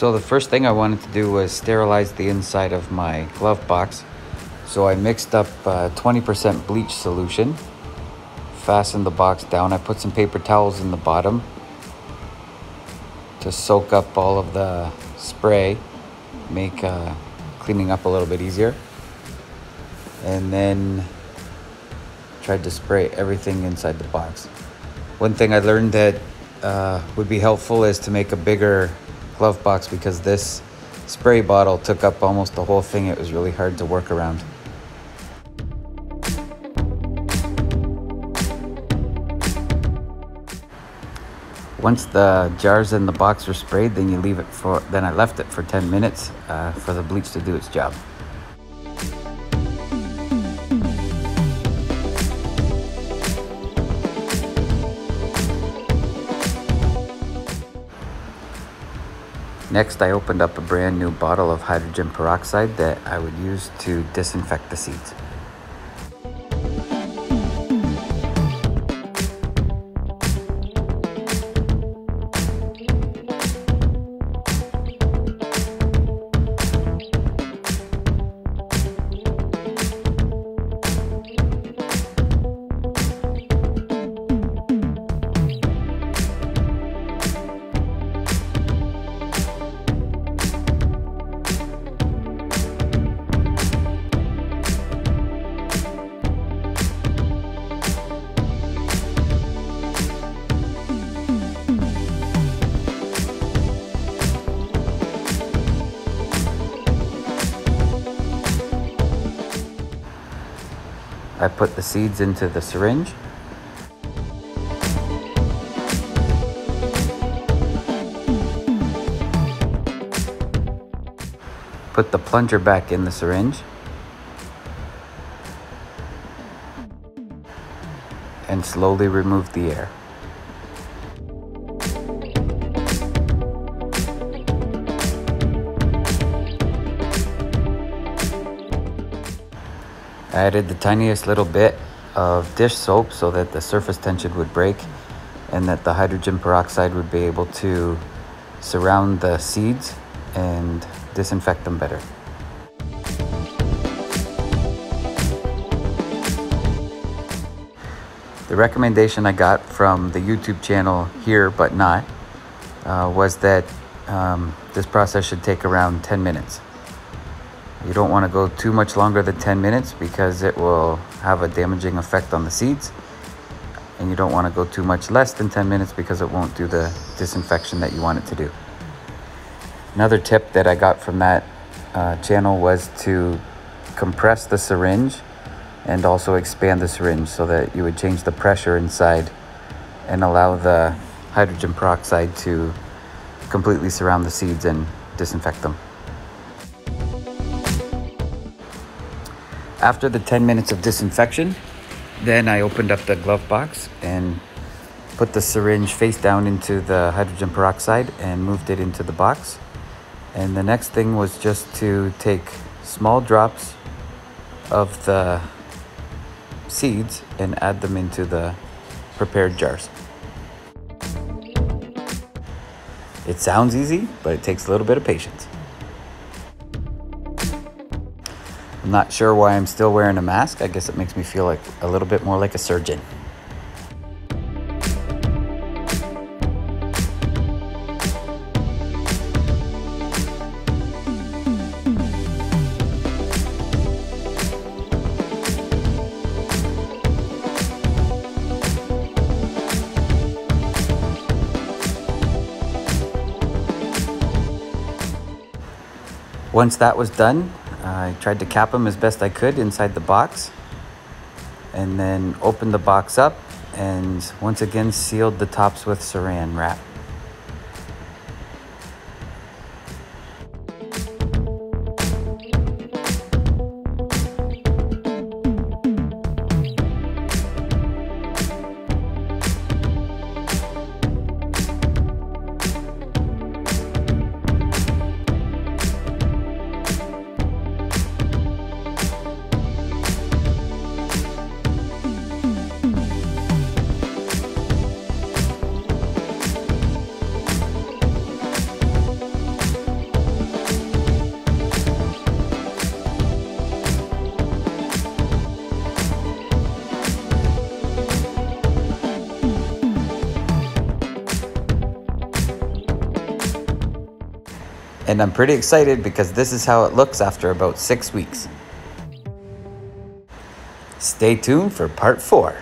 So the first thing I wanted to do was sterilize the inside of my glove box. So I mixed up 20% uh, bleach solution, fastened the box down. I put some paper towels in the bottom to soak up all of the spray, make uh, cleaning up a little bit easier. And then tried to spray everything inside the box. One thing I learned that uh, would be helpful is to make a bigger glove box because this spray bottle took up almost the whole thing. It was really hard to work around. Once the jars in the box are sprayed, then you leave it for, then I left it for 10 minutes uh, for the bleach to do its job. Next, I opened up a brand new bottle of hydrogen peroxide that I would use to disinfect the seeds. I put the seeds into the syringe. Put the plunger back in the syringe. And slowly remove the air. I added the tiniest little bit of dish soap so that the surface tension would break and that the hydrogen peroxide would be able to surround the seeds and disinfect them better. The recommendation I got from the YouTube channel here but not uh, was that um, this process should take around 10 minutes. You don't want to go too much longer than 10 minutes because it will have a damaging effect on the seeds. And you don't want to go too much less than 10 minutes because it won't do the disinfection that you want it to do. Another tip that I got from that uh, channel was to compress the syringe and also expand the syringe so that you would change the pressure inside and allow the hydrogen peroxide to completely surround the seeds and disinfect them. After the 10 minutes of disinfection, then I opened up the glove box and put the syringe face down into the hydrogen peroxide and moved it into the box. And the next thing was just to take small drops of the seeds and add them into the prepared jars. It sounds easy, but it takes a little bit of patience. I'm not sure why I'm still wearing a mask. I guess it makes me feel like a little bit more like a surgeon. Once that was done, I tried to cap them as best I could inside the box and then opened the box up and once again sealed the tops with saran wrap. And I'm pretty excited because this is how it looks after about six weeks. Stay tuned for part four.